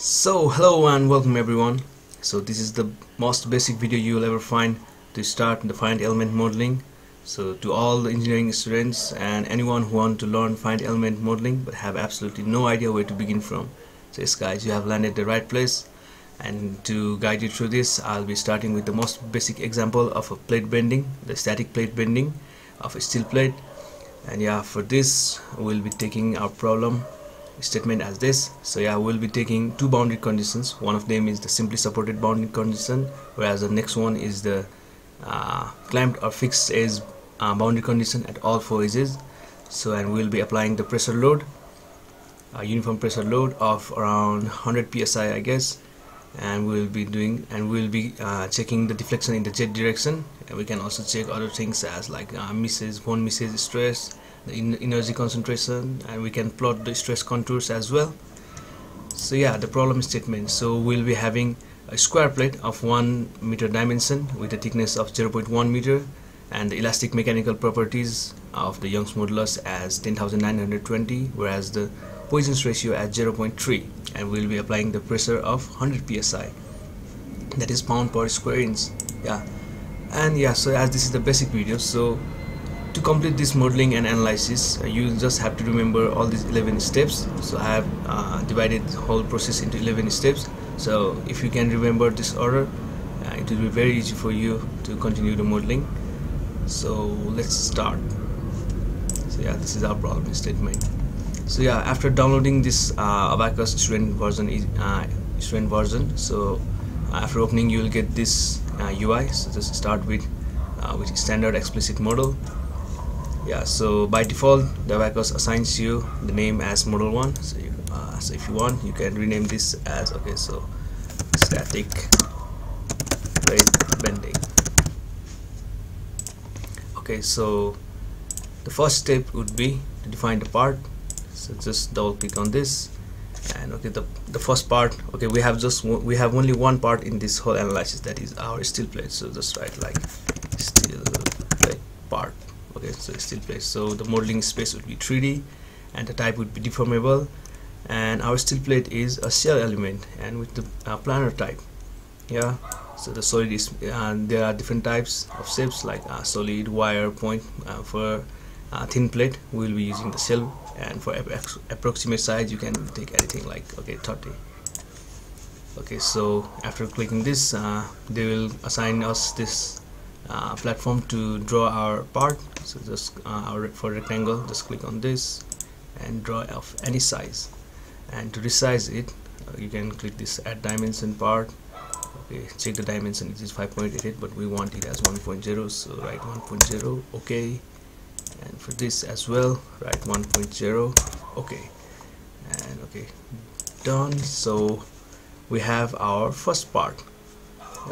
So hello and welcome everyone. So this is the most basic video you will ever find to start the finite element modeling. So to all the engineering students and anyone who want to learn finite element modeling but have absolutely no idea where to begin from. So yes guys you have landed the right place and to guide you through this I'll be starting with the most basic example of a plate bending, the static plate bending of a steel plate and yeah for this we'll be taking our problem statement as this. So yeah we'll be taking two boundary conditions. One of them is the simply supported boundary condition whereas the next one is the uh, clamped or fixed edge uh, boundary condition at all four edges. So and we'll be applying the pressure load a uniform pressure load of around 100 psi I guess. And we'll be doing and we'll be uh, checking the deflection in the z direction. And we can also check other things as like uh, Mises von Mises stress the energy concentration and we can plot the stress contours as well. So yeah the problem statement. So we'll be having a square plate of 1 meter dimension with a thickness of 0.1 meter and the elastic mechanical properties of the Young's modulus as 10,920 whereas the Poisson's ratio at 0.3 and we'll be applying the pressure of 100 psi that is pound per square inch. Yeah. And yeah so as this is the basic video so to complete this modeling and analysis uh, you just have to remember all these 11 steps. So I have uh, divided the whole process into 11 steps. So if you can remember this order uh, it will be very easy for you to continue the modeling. So let's start. So yeah this is our problem statement. So yeah after downloading this uh, Abaqus student version uh, student version so after opening you will get this UI uh, so just start with uh, with standard explicit model yeah so by default the Abaqus assigns you the name as model 1 so, you, uh, so if you want you can rename this as okay so static plate bending. Okay so the first step would be to define the part. So just double click on this. And okay the the first part okay we have just we have only one part in this whole analysis that is our steel plate. So just write like steel okay so steel plate so the modeling space would be 3d and the type would be deformable. And our steel plate is a shell element and with the uh, planar type. Yeah so the solid is uh, there are different types of shapes like uh, solid wire point uh, for thin plate we will be using the shell and for approximate size you can take anything like okay 30 okay so after clicking this they will assign us this uh, platform to draw our part. So just uh, for rectangle just click on this and draw of any size. And to resize it uh, you can click this add dimension part. Okay check the dimension it is 5.88 but we want it as 1.0 so write 1.0 okay. And for this as well write 1.0 okay. And okay done. So we have our first part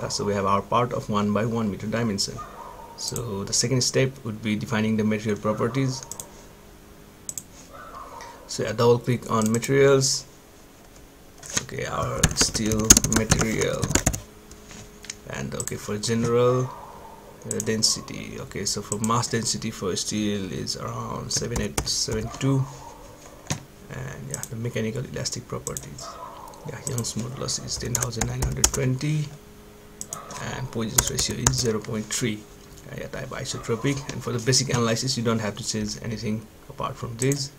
yeah, so we have our part of 1 by 1 meter dimension. So the second step would be defining the material properties. So I double click on materials. Okay our steel material. And okay for general uh, density. Okay so for mass density for steel is around 7872 and yeah the mechanical elastic properties. Yeah Young's modulus is 10920 and Poisson's ratio is 0.3 yeah, type isotropic. And for the basic analysis you don't have to change anything apart from this.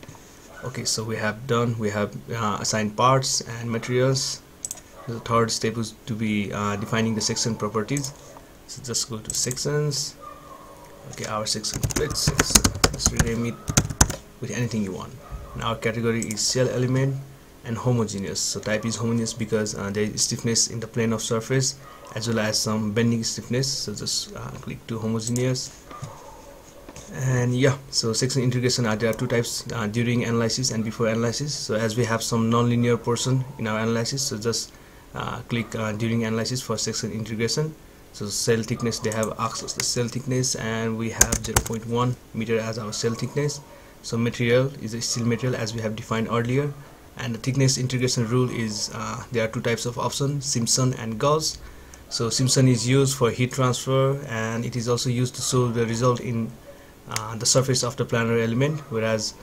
Okay so we have done we have uh, assigned parts and materials. The third step is to be uh, defining the section properties. So just go to sections. Okay our section let's let's rename it with anything you want. And our category is cell element and homogeneous. So type is homogeneous because uh, there is stiffness in the plane of surface as well as some bending stiffness. So just uh, click to homogeneous. And yeah so section integration are there are two types uh, during analysis and before analysis. So as we have some nonlinear portion in our analysis so just uh, click uh, during analysis for section integration. So cell thickness they have us the shell thickness and we have 0.1 meter as our cell thickness. So material is a steel material as we have defined earlier. And the thickness integration rule is uh, there are two types of option Simpson and Gauss so Simpson is used for heat transfer and it is also used to show the result in uh, the surface of the planar element whereas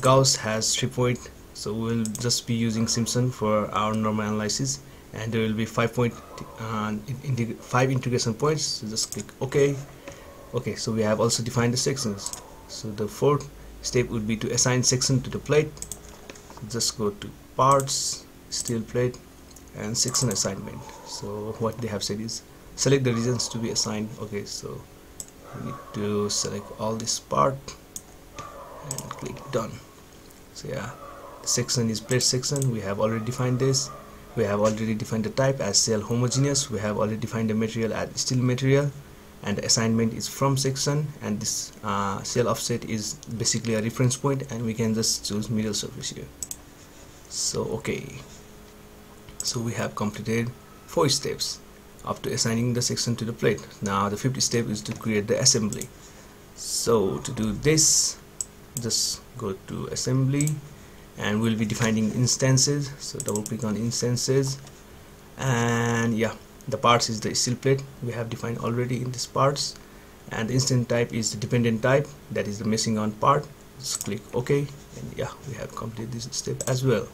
Gauss has three point so we'll just be using Simpson for our normal analysis and there will be five point uh, integ five integration points. So just click OK. Okay so we have also defined the sections. So the fourth step would be to assign section to the plate. Just go to parts steel plate and section assignment. So what they have said is select the regions to be assigned. Okay so we need to select all this part and click done. So yeah section is plate section. We have already defined this. We have already defined the type as cell homogeneous. We have already defined the material as steel material. And assignment is from section. And this uh, cell offset is basically a reference point. And we can just choose middle surface here. So okay so we have completed four steps. After assigning the section to the plate now the fifth step is to create the assembly. So to do this just go to assembly and we'll be defining instances. So double click on instances. And yeah the parts is the steel plate. We have defined already in this parts. And the instant type is the dependent type. That is the missing on part. Just click ok. And yeah we have completed this step as well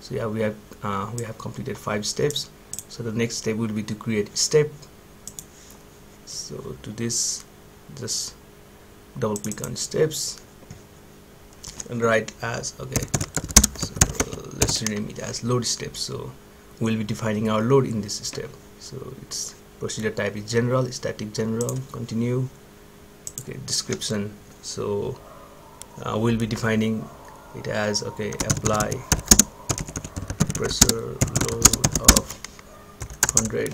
so yeah we have uh, we have completed five steps. So the next step would be to create step. So to this just double click on steps and write as okay. So let's rename it as load step. So we'll be defining our load in this step. So its procedure type is general static general continue. Okay description. So uh, we'll be defining it as okay apply pressure load of 100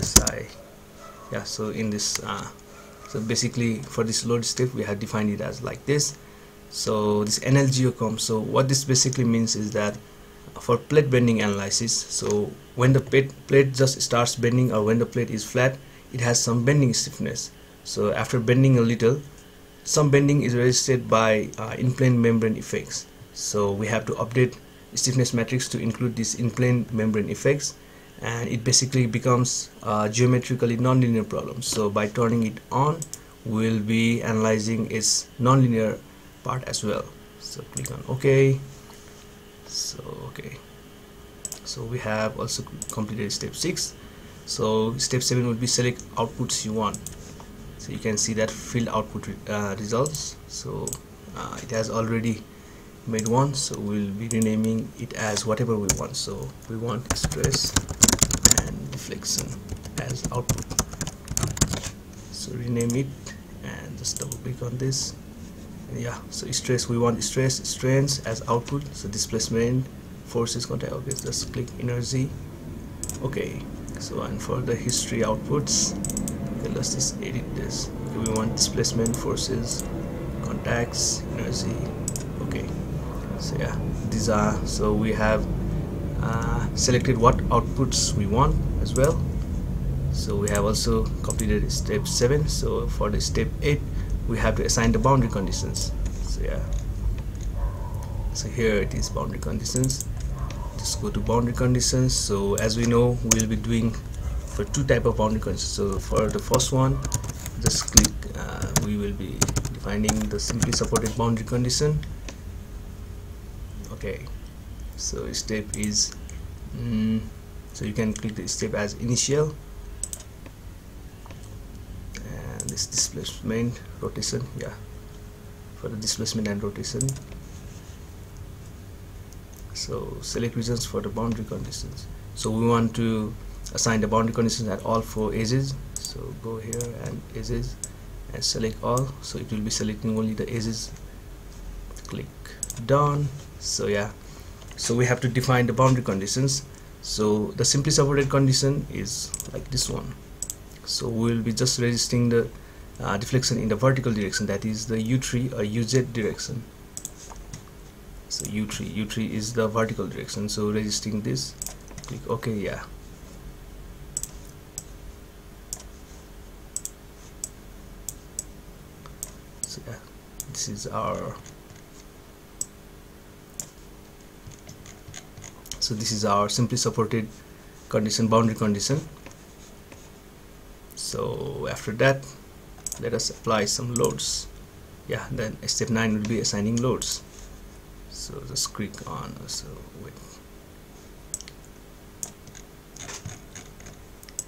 psi yeah so in this uh, so basically for this load step we have defined it as like this. So this NLGEOM so what this basically means is that for plate bending analysis so when the plate, plate just starts bending or when the plate is flat it has some bending stiffness. So after bending a little some bending is registered by uh, in-plane membrane effects. So we have to update stiffness matrix to include these in-plane membrane effects and it basically becomes a geometrically nonlinear problem. So by turning it on we'll be analyzing its nonlinear part as well. So click on ok. So okay so we have also completed step 6 so step 7 would be select outputs you want. So you can see that field output uh, results. So uh, it has already made one so we'll be renaming it as whatever we want. So we want stress and deflection as output. So rename it and just double click on this. Yeah so stress. We want stress strains as output. So displacement forces contact okay just click energy. Okay so and for the history outputs okay let's just edit this. Okay, we want displacement forces contacts energy so yeah these are so we have uh, selected what outputs we want as well. So we have also completed step 7 so for the step 8 we have to assign the boundary conditions. So yeah. So here it is boundary conditions. Just go to boundary conditions. So as we know we'll be doing for two type of boundary conditions. So for the first one just click uh, we will be defining the simply supported boundary condition okay. So step is mm, so you can click the step as initial. And this displacement rotation yeah. For the displacement and rotation. So select regions for the boundary conditions. So we want to assign the boundary conditions at all four edges. So go here and edges and select all. So it will be selecting only the edges. Click done so yeah. So we have to define the boundary conditions. So the simply supported condition is like this one. So we'll be just registering the uh, deflection in the vertical direction. That is the u3 or uz direction. So u3 u3 is the vertical direction. So registering this click ok yeah. So yeah. This is our so this is our simply supported condition boundary condition. So after that let us apply some loads. Yeah then step 9 will be assigning loads. So just click on so wait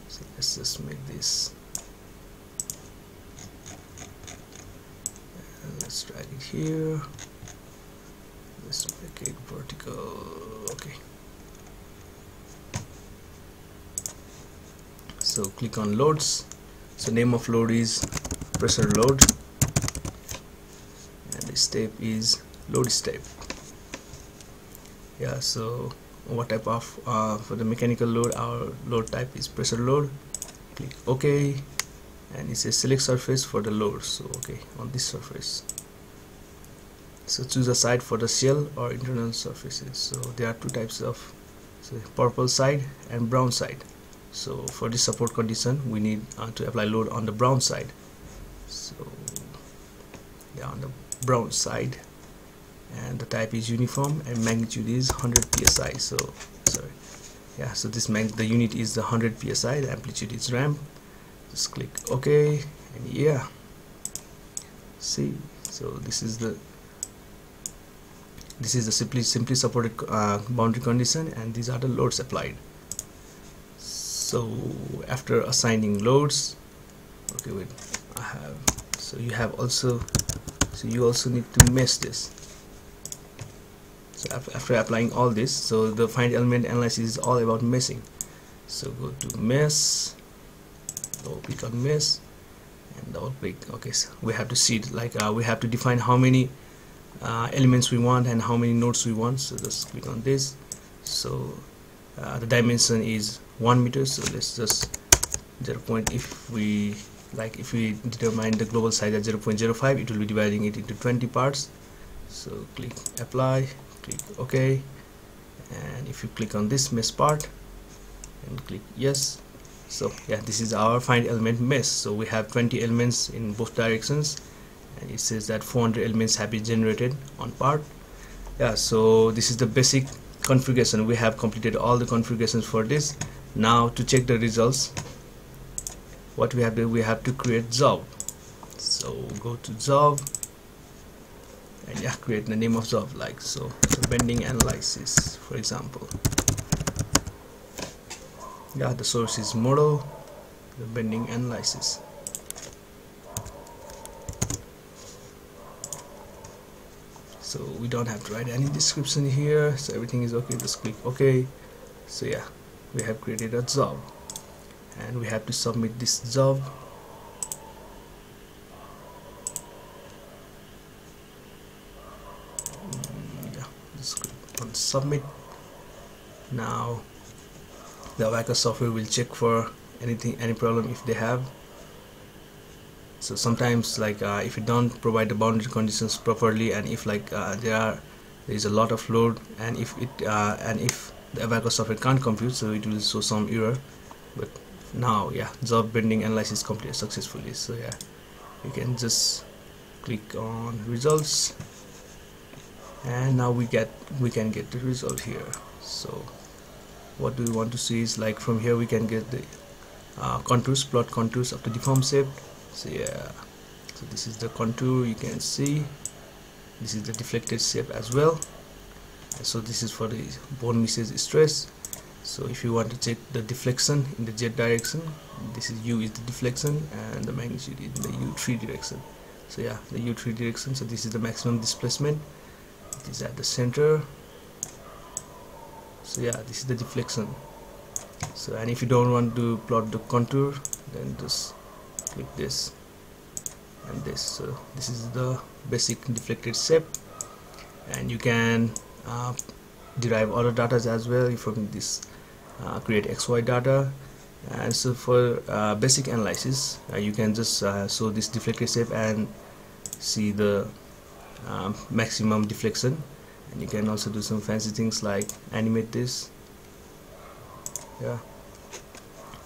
so let's just make this. And let's drag it here. Let's make it vertical. Okay so click on loads. So name of load is pressure load. And the step is load step. Yeah so what type of uh, for the mechanical load our load type is pressure load. Click ok. And it says select surface for the load. So okay on this surface. So choose a side for the shell or internal surfaces. So there are two types of so purple side and brown side so for this support condition we need uh, to apply load on the brown side. So yeah on the brown side. And the type is uniform and magnitude is 100 psi so sorry. Yeah so this the unit is the 100 psi the amplitude is ramp just click ok and yeah. See so this is the this is the simply simply supported uh, boundary condition and these are the loads applied so after assigning loads okay wait I have so you have also so you also need to mesh this. So after applying all this so the finite element analysis is all about meshing. So go to mesh double click on mesh and double click okay so we have to see it like uh, we have to define how many uh, elements we want and how many nodes we want. So just click on this. So uh, the dimension is one meter so let's just 0 point if we like if we determine the global size at 0.05 it will be dividing it into 20 parts. So click apply click OK. And if you click on this mesh part and click yes. So yeah this is our finite element mesh. So we have 20 elements in both directions. And it says that 400 elements have been generated on part. Yeah so this is the basic configuration. We have completed all the configurations for this now to check the results what we have to we have to create job so go to job and yeah create the name of job like so, so bending analysis for example. Yeah the source is model the bending analysis. So we don't have to write any description here so everything is okay just click ok so yeah we have created a job. And we have to submit this job. On submit. Now the Abaqus software will check for anything any problem if they have. So sometimes like uh, if you don't provide the boundary conditions properly and if like uh, there are there is a lot of load and if it uh, and if the Abaqus software can't compute so it will show some error. But now yeah job bending analysis completed successfully. So yeah you can just click on results. And now we get we can get the result here. So what do we want to see is like from here we can get the uh, contours plot contours of the deform shape. So yeah so this is the contour you can see. This is the deflected shape as well so this is for the von Mises stress. So if you want to check the deflection in the z direction this is u is the deflection and the magnitude in the u3 direction. So yeah the u3 direction. So this is the maximum displacement. It is at the center. So yeah this is the deflection. So and if you don't want to plot the contour then just click this and this. So this is the basic deflected shape. And you can uh, derive other data as well from this uh, create XY data. And so for uh, basic analysis uh, you can just uh, show this deflected shape and see the um, maximum deflection. And you can also do some fancy things like animate this. Yeah.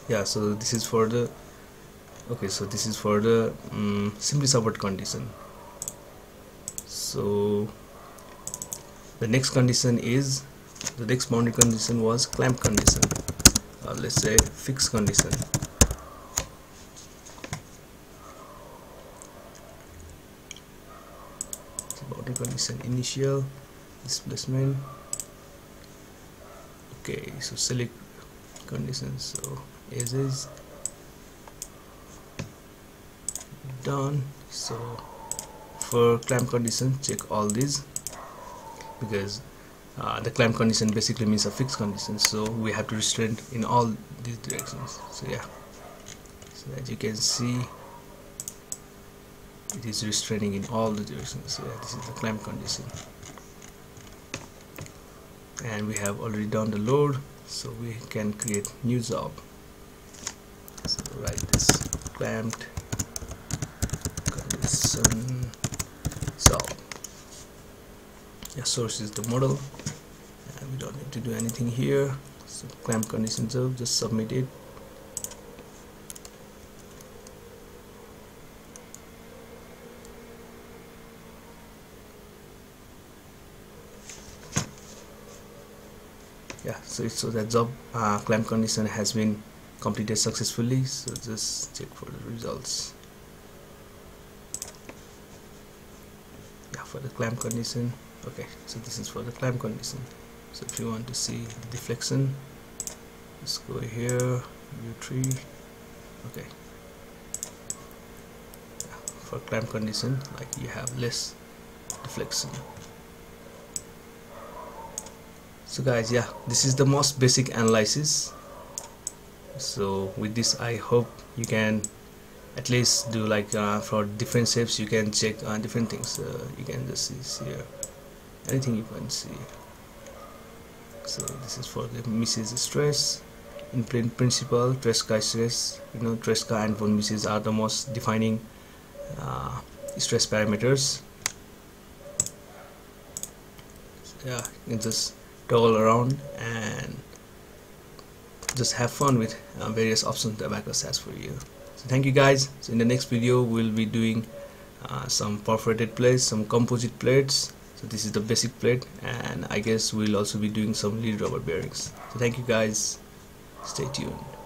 Yeah so this is for the okay so this is for the um, simply support condition. So the next condition is the next boundary condition was clamp condition. Uh, let's say fixed condition. Boundary condition initial displacement okay so select conditions so as is. Done. So for clamp condition check all these because uh, the clamp condition basically means a fixed condition so we have to restrain in all these directions. So yeah. So as you can see it is restraining in all the directions. So yeah, this is the clamp condition. And we have already done the load so we can create new job. So write this clamped condition. Job yeah source is the model. And we don't need to do anything here. So clamp condition job just submit it. Yeah so shows that job uh, clamp condition has been completed successfully so just check for the results. Yeah for the clamp condition okay so this is for the clamp condition. So if you want to see deflection let's go here u3 okay. For clamp condition like you have less deflection. So guys yeah this is the most basic analysis. So with this I hope you can at least do like uh, for different shapes you can check uh, different things. Uh, you can just see here anything you can see. So this is for the Mises stress in plain principle Tresca stress you know Tresca and von Mises are the most defining uh, stress parameters. Yeah you can just toggle around and just have fun with uh, various options that Abaqus has for you. So thank you guys. So in the next video we'll be doing uh, some perforated plates some composite plates so this is the basic plate and I guess we'll also be doing some lead rubber bearings. So thank you guys. Stay tuned